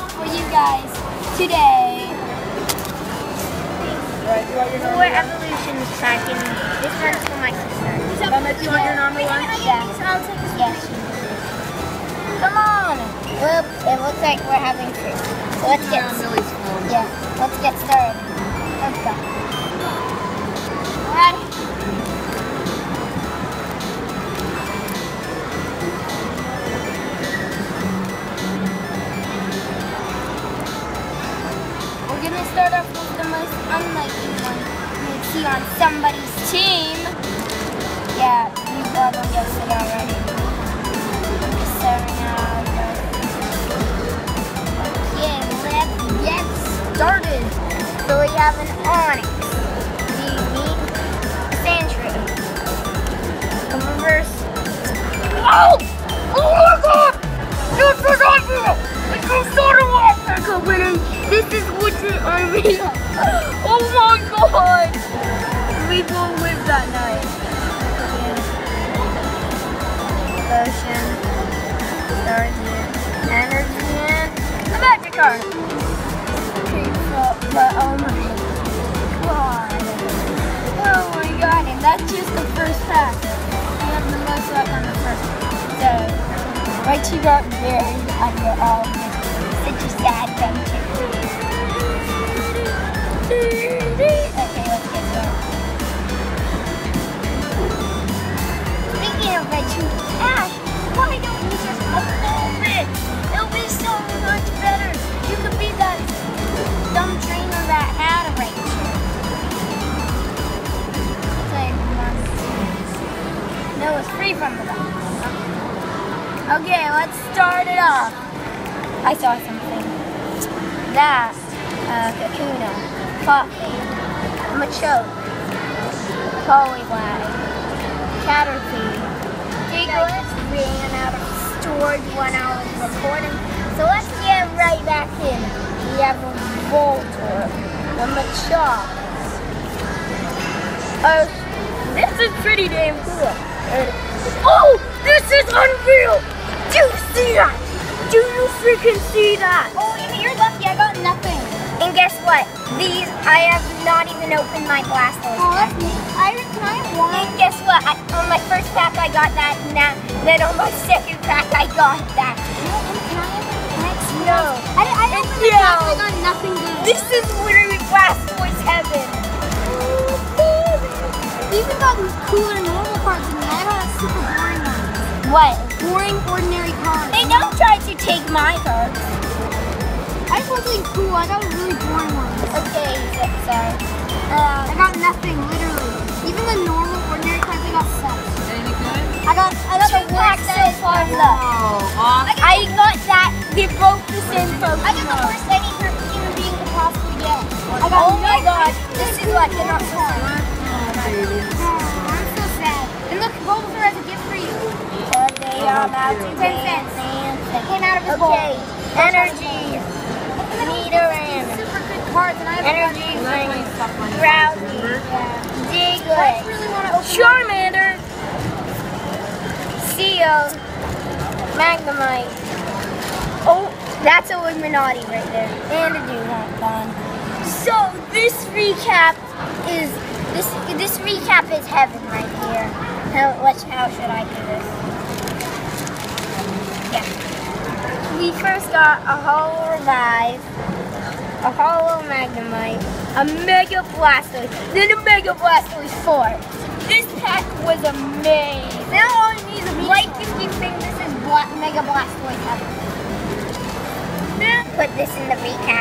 up for you guys today. Alright, you want your Four normal one? evolutions pack and this one's for my sister. Mama, do you want your normal one? Yeah. I'll take this. Yes. Come on. Well, it looks like we're having fruit. So let's get Yeah, Millie's. Yeah, let's get started. Let's go. On somebody's team. Yeah, you it already. Let's get started. So we have an Onix, the meat sandshrew, a reverse. Oh This is what's unreal. Oh my god! We will live that night. Potion, Stargate, Energy, and a magic card. But oh my god. Oh my god, and that's just the first pack. You have the most luck on the first So, right you got buried under all this. Such a sad venture. Okay, let's start it off. I saw something. That, uh, Kakuna, Poppy, Machoke, Poliwag, Caterpie, Giggles ran out of storage when I was recording. So let's get right back in. We have a Voltorb, a Machop. Oh, this is pretty damn cool. Oh, this is unreal! Do you see that? Do you freaking see that? Oh, you're lucky. I got nothing. And guess what? These, I have not even opened my Blastoise. Oh, that's neat. I can I have one? And guess what? I, on my first pack I got that, and that, then on my second pack I got that. No. I, I opened the box. I got nothing good. This is literally Blastoise heaven. Even got cooler normal cards than me. I got super boring ones. What? Boring, ordinary cards. They don't try to take my cards. I just want something cool. I got a really boring one. Okay, so- sorry. Uh, I got nothing, literally. Even the normal, ordinary cards, I got sucked. Any good? I got, I got Two the worst so far ever. left. Oh, awesome. I got that. They broke the same Pokemon. I got the worst any human being could possibly get. I got Oh my gosh, this is what they're not About Ten cents. It came out of his bowl. Energy, Nidoran, Super good cards, and energy, ring, Drowzee, Diglett, really want to open Charmander, Seel, Magnemite. Oh, that's a Illuminati right there. And a Duhon. So this recap is this this recap is heaven right here. How what how should I do this? Yeah. We first got a hollow revive, a hollow magnemite, a mega blastoise, then a mega blastoise four. This pack was amazing. Now all you need is a Like if you think this is Bla- Mega Blastoise heaven. Put this in the recap.